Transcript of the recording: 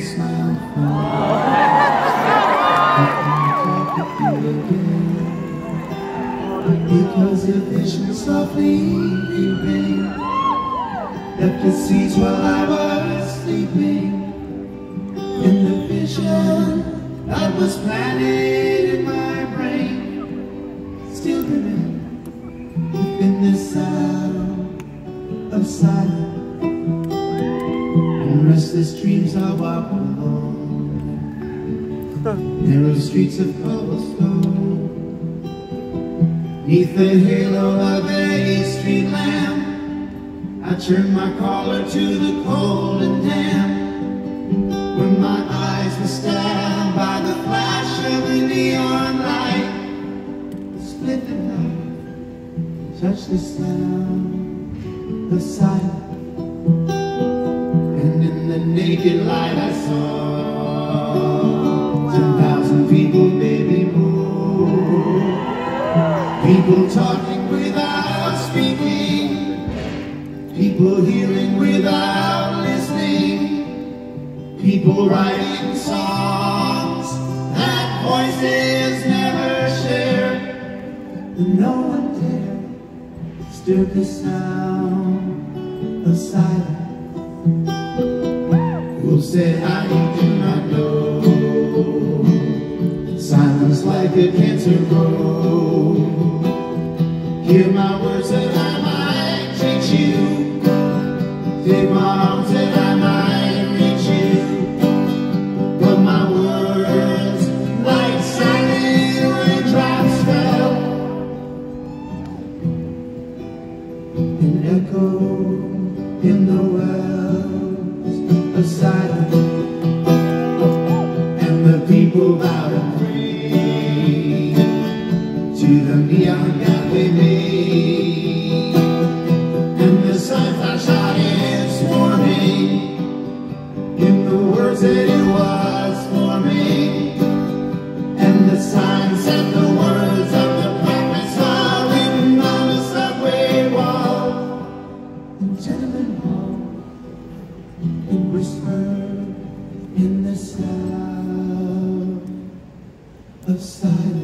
smile for Because a vision softly creeping Left the while I was sleeping In the vision that was planted in my brain. Still remain within the sound of silence In restless dreams I walk alone Narrow streets of cobblestone. Neath the halo of a street lamp I turn my collar to the cold and damp. When my eyes were stabbed by the flash of a neon light Split the night, touch the sound of silence the naked light I saw. Ten thousand people, baby, move People talking without speaking. People hearing without listening. People writing songs That voices never share. And no one dared stir the sound of silence said I do not know Silence like a cancer grows Hear my words that I might teach you. Take my arms that I might reach you. But my words, like silent raindrops, fell and echo in the wells And the people bowed and prayed to the neon they made. And the in the and whisper in the sound of silence.